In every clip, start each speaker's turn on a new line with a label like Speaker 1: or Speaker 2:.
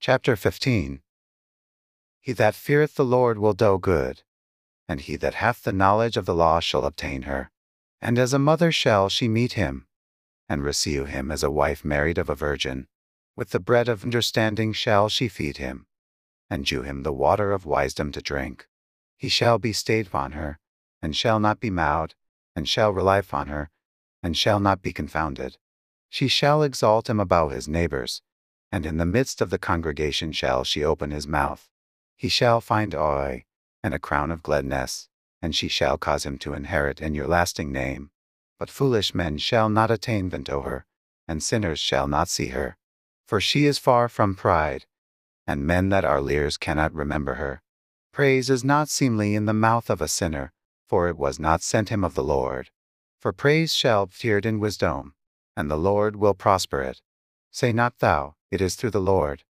Speaker 1: Chapter 15 He that feareth the Lord will do good, and he that hath the knowledge of the law shall obtain her. And as a mother shall she meet him, and receive him as a wife married of a virgin. With the bread of understanding shall she feed him, and dew him the water of wisdom to drink. He shall be stayed upon her, and shall not be mowed, and shall rely upon her, and shall not be confounded. She shall exalt him above his neighbors, and in the midst of the congregation shall she open his mouth. He shall find joy, and a crown of gladness, and she shall cause him to inherit in your lasting name. But foolish men shall not attain unto her, and sinners shall not see her. For she is far from pride, and men that are leers cannot remember her. Praise is not seemly in the mouth of a sinner, for it was not sent him of the Lord. For praise shall be feared in wisdom, and the Lord will prosper it. Say not thou, It is through the Lord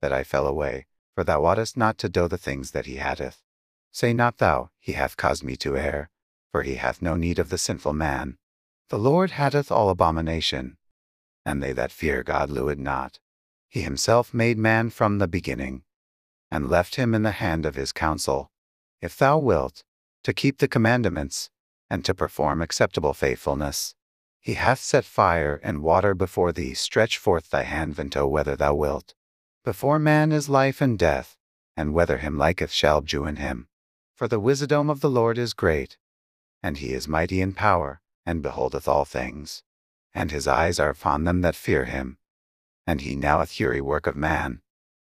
Speaker 1: that I fell away, for thou oughtest not to do the things that he hateth. Say not thou, He hath caused me to err, for he hath no need of the sinful man. The Lord hateth all abomination, and they that fear God lue it not. He himself made man from the beginning, and left him in the hand of his counsel. If thou wilt, to keep the commandments, and to perform acceptable faithfulness, he hath set fire and water before thee. Stretch forth thy hand unto whether thou wilt. Before man is life and death, and whether him liketh shall join him. For the wisdom of the Lord is great, and he is mighty in power, and beholdeth all things. And his eyes are upon them that fear him. And he knoweth fury work of man.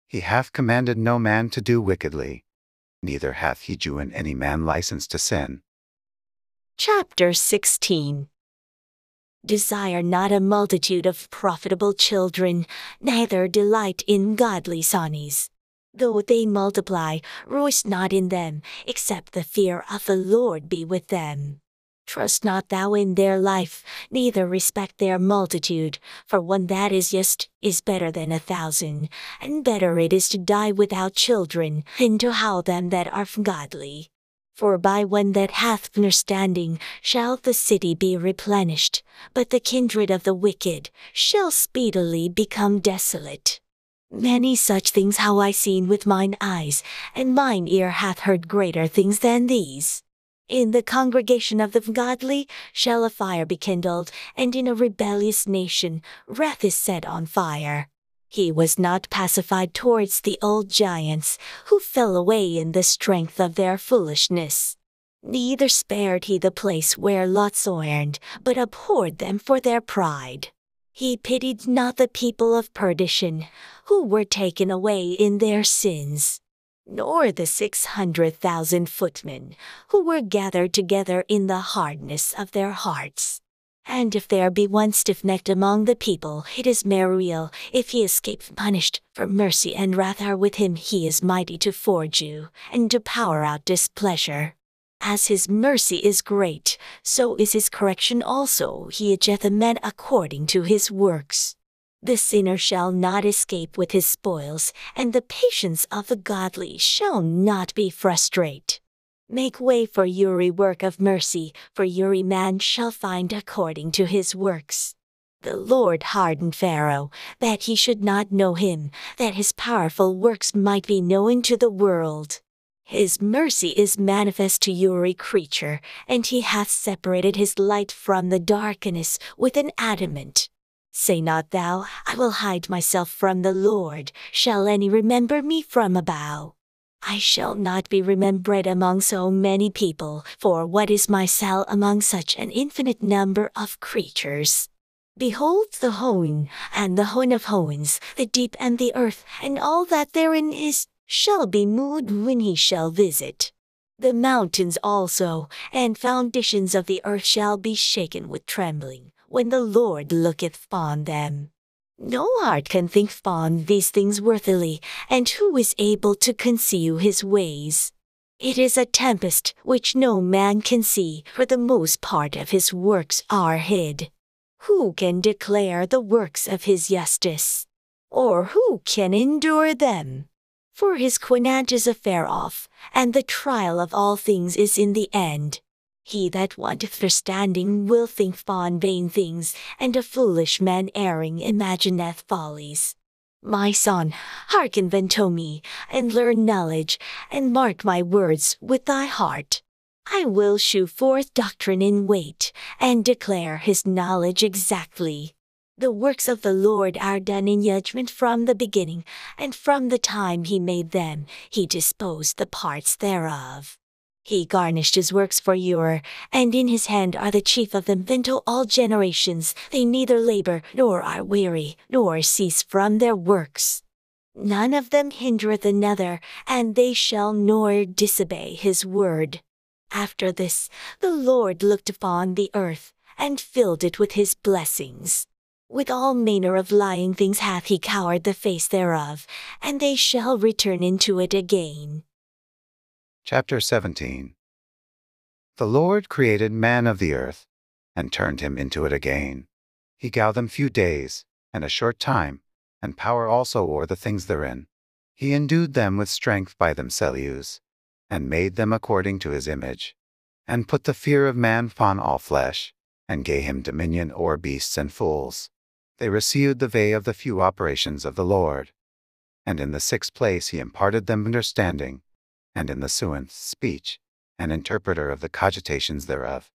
Speaker 1: He hath commanded no man to do wickedly, neither hath he given any man license to sin.
Speaker 2: Chapter 16 Desire not a multitude of profitable children, neither delight in godly sons. Though they multiply, rejoice not in them, except the fear of the Lord be with them. Trust not thou in their life, neither respect their multitude, for one that is just is better than a thousand, and better it is to die without children, than to have them that are godly. For by one that hath understanding shall the city be replenished, but the kindred of the wicked shall speedily become desolate. Many such things have I seen with mine eyes, and mine ear hath heard greater things than these. In the congregation of the godly shall a fire be kindled, and in a rebellious nation wrath is set on fire. He was not pacified towards the old giants, who fell away in the strength of their foolishness. Neither spared he the place where Lot sojourned, but abhorred them for their pride. He pitied not the people of perdition, who were taken away in their sins, nor the six hundred thousand footmen, who were gathered together in the hardness of their hearts. And if there be one stiff-necked among the people, it is Mariel. If he escape punished, for mercy and wrath are with him, he is mighty to forge you, and to power out displeasure. As his mercy is great, so is his correction also. He judgeth a man according to his works. The sinner shall not escape with his spoils, and the patience of the godly shall not be frustrate. Make way for your work of mercy, for your man shall find according to his works. The Lord hardened Pharaoh, that he should not know him, that his powerful works might be known to the world. His mercy is manifest to your creature, and he hath separated his light from the darkness with an adamant. Say not thou, I will hide myself from the Lord, shall any remember me from a bow? I shall not be remembered among so many people, for what is my cell among such an infinite number of creatures? Behold the Hoen, and the Hoen of Hoens, the deep and the earth, and all that therein is, shall be moved when he shall visit. The mountains also, and foundations of the earth shall be shaken with trembling, when the Lord looketh upon them. No heart can think upon these things worthily, and who is able to conceal his ways? It is a tempest which no man can see, for the most part of his works are hid. Who can declare the works of his justice? Or who can endure them? For his coinage is afar off, and the trial of all things is in the end. He that wanteth understanding will think upon vain things, and a foolish man erring imagineth follies. My son, hearken then to me, and learn knowledge, and mark my words with thy heart. I will shew forth doctrine in weight, and declare his knowledge exactly. The works of the Lord are done in judgment from the beginning, and from the time he made them, he disposed the parts thereof. He garnished his works for Ur, and in his hand are the chief of them unto all generations. They neither labor, nor are weary, nor cease from their works. None of them hindereth another, and they shall nor disobey his word. After this, the Lord looked upon the earth, and filled it with his blessings. With all manner of lying things hath he cowered the face thereof, and they shall return into it again.
Speaker 1: Chapter 17 The Lord created man of the earth, and turned him into it again. He gave them few days, and a short time, and power also o'er the things therein. He endued them with strength by themselves, and made them according to his image, and put the fear of man upon all flesh, and gave him dominion o'er beasts and fools. They received the way of the few operations of the Lord. And in the sixth place he imparted them understanding, and in the seventh speech, an interpreter of the cogitations thereof,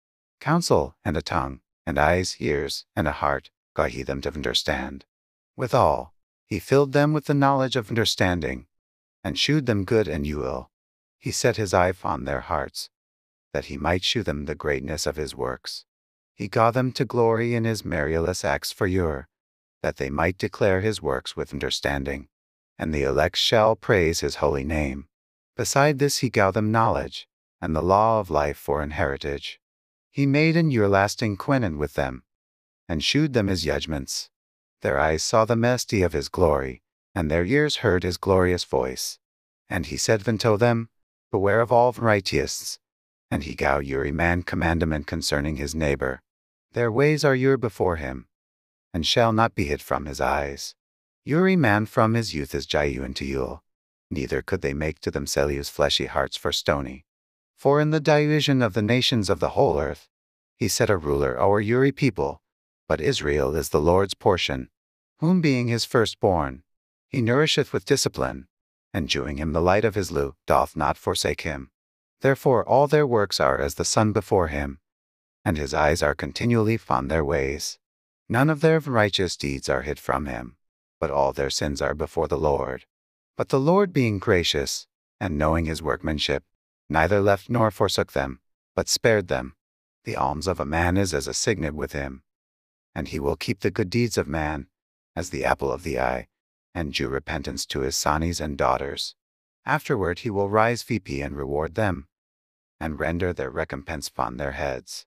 Speaker 1: counsel, and a tongue, and eyes, ears, and a heart, got he them to understand. Withal, he filled them with the knowledge of understanding, and shewed them good and evil. He set his eye on their hearts, that he might shew them the greatness of his works. He got them to glory in his meritorious acts for Ur, that they might declare his works with understanding, and the elect shall praise his holy name. Beside this he gave them knowledge, and the law of life for an heritage. He made an everlasting covenant with them, and shewed them his judgments. Their eyes saw the majesty of his glory, and their ears heard his glorious voice. And he said unto them, Beware of all righteous. And he gave every man commandment concerning his neighbor. Their ways are Ur before him, and shall not be hid from his eyes. Every man from his youth is Jayu and Yul neither could they make to themselves fleshy hearts for stony. For in the division of the nations of the whole earth, he set a ruler o'er Uri people, but Israel is the Lord's portion, whom being his firstborn, he nourisheth with discipline, and dewing him the light of his lute doth not forsake him. Therefore all their works are as the sun before him, and his eyes are continually on their ways. None of their righteous deeds are hid from him, but all their sins are before the Lord. But the Lord being gracious, and knowing his workmanship, neither left nor forsook them, but spared them. The alms of a man is as a signet with him, and he will keep the good deeds of man, as the apple of the eye, and due repentance to his sons and daughters. Afterward he will rise VP and reward them, and render their recompense upon their heads.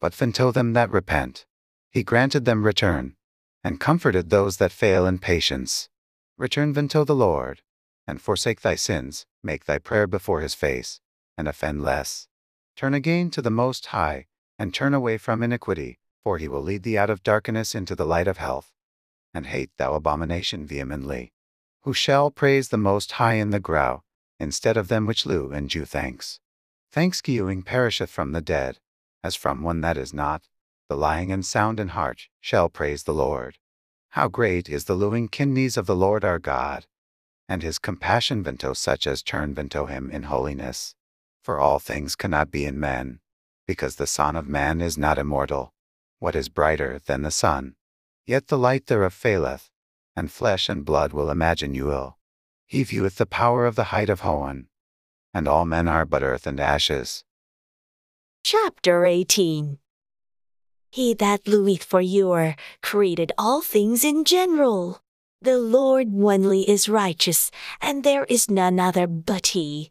Speaker 1: But until them that repent, he granted them return, and comforted those that fail in patience. Return unto the Lord, and forsake thy sins, make thy prayer before his face, and offend less. Turn again to the Most High, and turn away from iniquity, for he will lead thee out of darkness into the light of health. And hate thou abomination vehemently. Who shall praise the Most High in the grow, instead of them which live and do thanks? Thanksgiving perisheth from the dead, as from one that is not. The lying and sound in heart shall praise the Lord. How great is the living kidneys of the Lord our God! And his compassion vento such as turn vento him in holiness. For all things cannot be in men, because the Son of Man is not immortal. What is brighter than the sun? Yet the light thereof faileth, and flesh and blood will imagine you ill. He vieweth the power of the height of Hoan, and all men are but earth and ashes.
Speaker 2: Chapter 18 He that lueth for Ur created all things in general. The Lord only is righteous, and there is none other but he.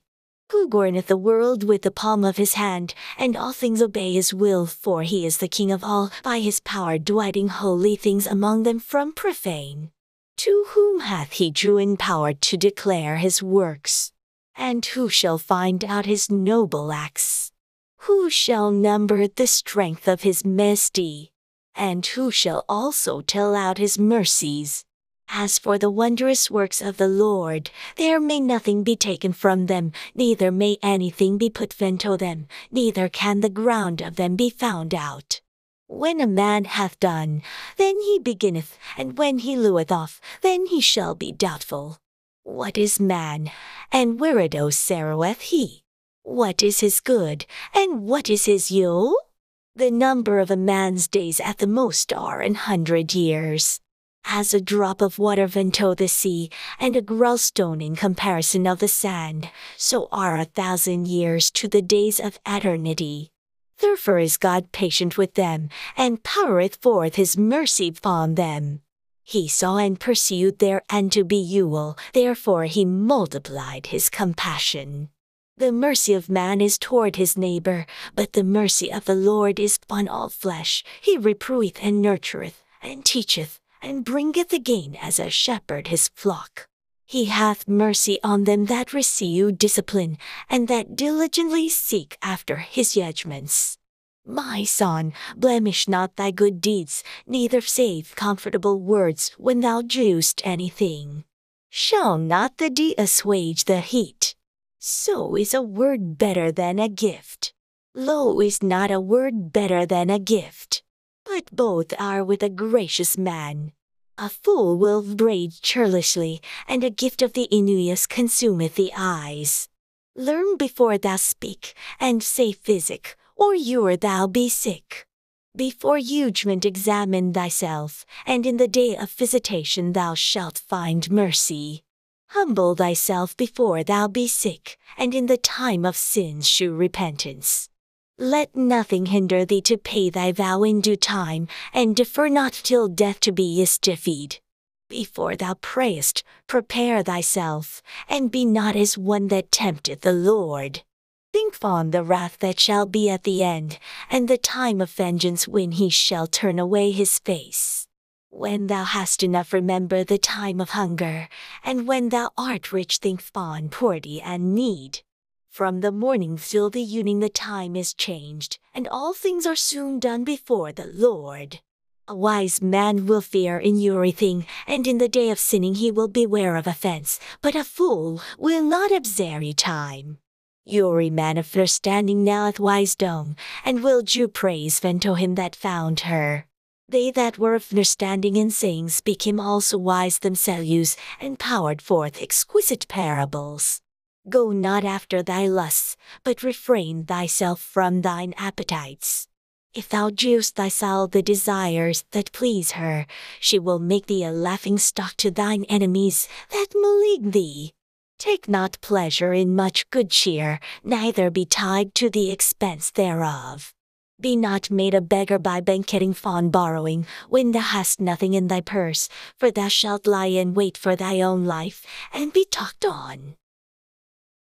Speaker 2: Who governeth the world with the palm of his hand, and all things obey his will, for he is the King of all, by his power dividing holy things among them from profane. To whom hath he in power to declare his works? And who shall find out his noble acts? Who shall number the strength of his majesty? And who shall also tell out his mercies? As for the wondrous works of the Lord, there may nothing be taken from them, neither may anything be put unto them, neither can the ground of them be found out. When a man hath done, then he beginneth, and when he lueth off, then he shall be doubtful. What is man, and wheredo saroeth he? What is his good, and what is his yo? The number of a man's days at the most are an hundred years. As a drop of water vento the sea, and a grellstone in comparison of the sand, so are a thousand years to the days of eternity. Therefore is God patient with them, and poureth forth his mercy upon them. He saw and pursued their end to be Ewell, therefore he multiplied his compassion. The mercy of man is toward his neighbor, but the mercy of the Lord is upon all flesh. He reproveth and nurtureth, and teacheth, and bringeth again as a shepherd his flock. He hath mercy on them that receive discipline, and that diligently seek after his judgments. My son, blemish not thy good deeds, neither save comfortable words when thou doest anything. Shall not the deed assuage the heat? So is a word better than a gift. Lo is not a word better than a gift. But both are with a gracious man. A fool will braid churlishly, and a gift of the Envious consumeth the eyes. Learn before thou speak, and say physic, or you're thou be sick. Before judgment examine thyself, and in the day of visitation thou shalt find mercy. Humble thyself before thou be sick, and in the time of sins shew repentance. Let nothing hinder thee to pay thy vow in due time, and defer not till death to be istified. Before thou prayest, prepare thyself, and be not as one that tempteth the Lord. Think on the wrath that shall be at the end, and the time of vengeance when he shall turn away his face. When thou hast enough, remember the time of hunger, and when thou art rich, think on poverty and need. From the morning till the evening the time is changed, and all things are soon done before the Lord. A wise man will fear in everything, and in the day of sinning he will beware of offense, but a fool will not observe time. Uri man of understanding knoweth wisdom, and will do praise unto him that found her. They that were of understanding in saying speak him also wise themselves, and poured forth exquisite parables. Go not after thy lusts, but refrain thyself from thine appetites. If thou doest thyself the desires that please her, she will make thee a laughing stock to thine enemies that malign thee. Take not pleasure in much good cheer, neither be tied to the expense thereof. Be not made a beggar by banqueting fond borrowing, when thou hast nothing in thy purse, for thou shalt lie in wait for thy own life, and be talked on.